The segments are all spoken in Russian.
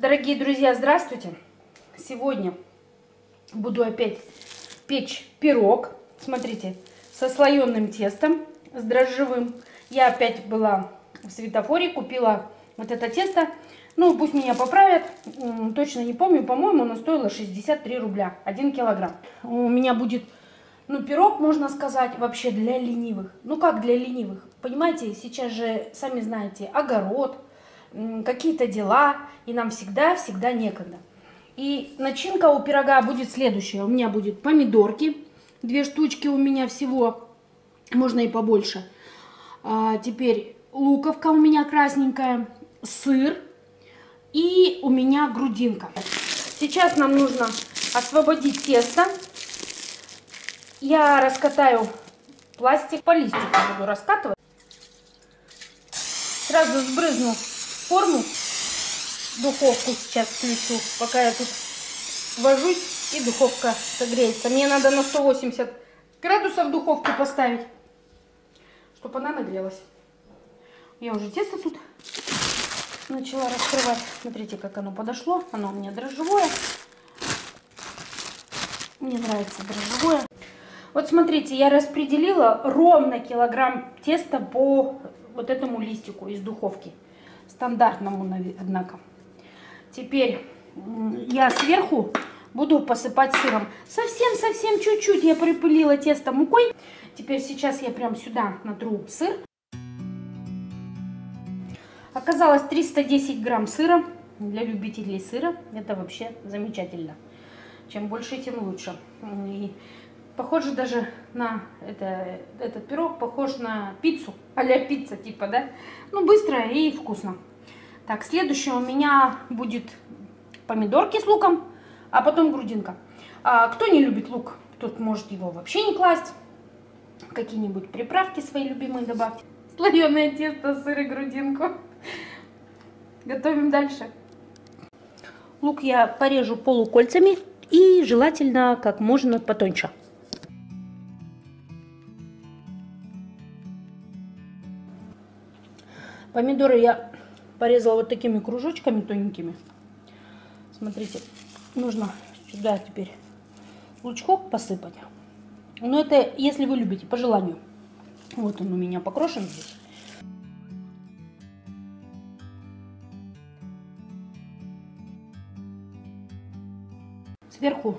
Дорогие друзья, здравствуйте! Сегодня буду опять печь пирог. Смотрите, со слоеным тестом, с дрожжевым. Я опять была в светофоре, купила вот это тесто. Ну, пусть меня поправят, точно не помню, по-моему, оно стоило 63 рубля, 1 килограмм. У меня будет, ну, пирог, можно сказать, вообще для ленивых. Ну, как для ленивых? Понимаете, сейчас же, сами знаете, огород, какие-то дела, и нам всегда-всегда некогда. И начинка у пирога будет следующая. У меня будет помидорки, две штучки у меня всего, можно и побольше. А, теперь луковка у меня красненькая, сыр и у меня грудинка. Сейчас нам нужно освободить тесто. Я раскатаю пластик по листику, буду раскатывать. Сразу сбрызну форму. Духовку сейчас включу, пока я тут вожусь и духовка согреется. Мне надо на 180 градусов духовку поставить, чтобы она нагрелась. Я уже тесто тут начала раскрывать. Смотрите, как оно подошло. Оно у меня дрожжевое. Мне нравится дрожжевое. Вот смотрите, я распределила ровно килограмм теста по вот этому листику из духовки стандартному, однако. Теперь я сверху буду посыпать сыром. Совсем-совсем чуть-чуть я припылила тесто мукой. Теперь сейчас я прям сюда натру сыр. Оказалось 310 грамм сыра. Для любителей сыра это вообще замечательно. Чем больше, тем лучше. И похоже даже на это, этот пирог, похож на пиццу, а-ля пицца типа, да? Ну, быстро и вкусно. Так, следующее у меня будет помидорки с луком, а потом грудинка. А, кто не любит лук, тот может его вообще не класть. Какие-нибудь приправки свои любимые добавьте. Слоеное тесто, сыр и грудинку. Готовим дальше. Лук я порежу полукольцами и желательно как можно потоньше. Помидоры я порезала вот такими кружочками тоненькими. Смотрите, нужно сюда теперь лучков посыпать. Но это если вы любите, по желанию. Вот он у меня покрошен здесь. Сверху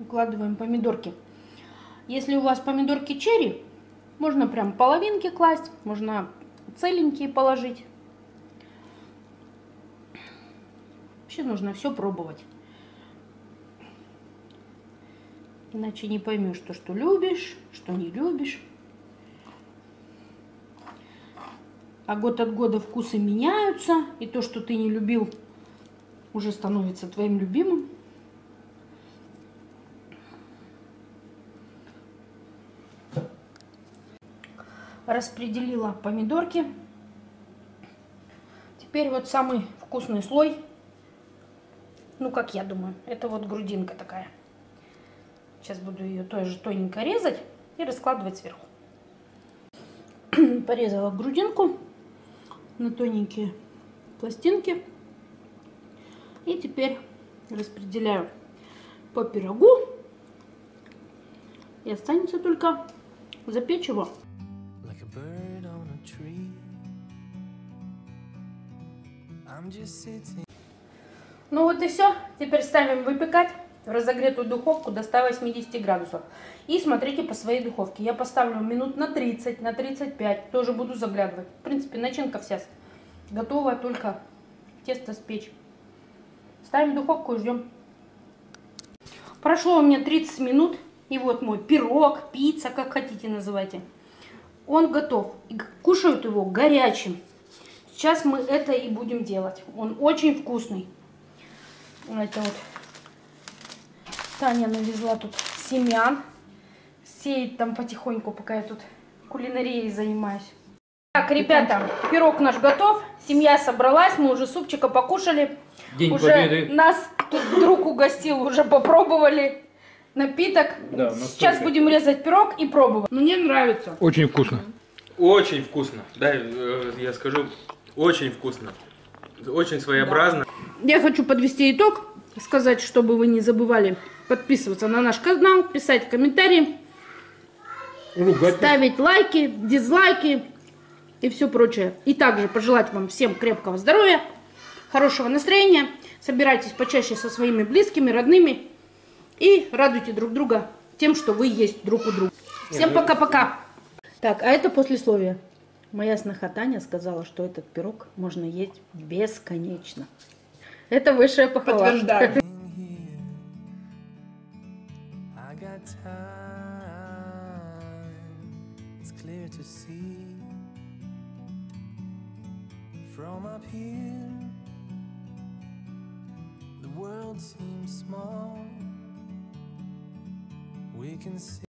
укладываем помидорки. Если у вас помидорки черри, можно прям половинки класть, можно целенькие положить. Вообще нужно все пробовать. Иначе не поймешь, что, что любишь, что не любишь. А год от года вкусы меняются, и то, что ты не любил, уже становится твоим любимым. Распределила помидорки. Теперь вот самый вкусный слой ну, как я думаю, это вот грудинка такая. Сейчас буду ее тоже тоненько резать и раскладывать сверху. Порезала грудинку на тоненькие пластинки. И теперь распределяю по пирогу. И останется только запечь его. Ну вот и все. Теперь ставим выпекать в разогретую духовку до 180 градусов. И смотрите по своей духовке. Я поставлю минут на 30, на 35. Тоже буду заглядывать. В принципе, начинка вся готова, только тесто спечь. Ставим духовку и ждем. Прошло у меня 30 минут. И вот мой пирог, пицца, как хотите называйте. Он готов. И кушают его горячим. Сейчас мы это и будем делать. Он очень вкусный. Это вот Таня навезла тут семян. Сеет там потихоньку, пока я тут кулинарией занимаюсь. Так, ребята, пирог наш готов. Семья собралась, мы уже супчика покушали. День уже Победы. нас тут друг угостил, уже попробовали напиток. Да, Сейчас будем резать пирог и пробовать. Мне нравится. Очень вкусно. Очень вкусно. Да, э, я скажу, очень вкусно. Очень своеобразно. я хочу подвести итог, сказать, чтобы вы не забывали подписываться на наш канал, писать комментарии, Ругать. ставить лайки, дизлайки и все прочее. И также пожелать вам всем крепкого здоровья, хорошего настроения. Собирайтесь почаще со своими близкими, родными и радуйте друг друга тем, что вы есть друг у друга. Всем пока-пока. Так, а это послесловие. Моя сноха Таня сказала, что этот пирог можно есть бесконечно. Это высшая похвала. Подтверждаю. From up here. The world seems small, we can see.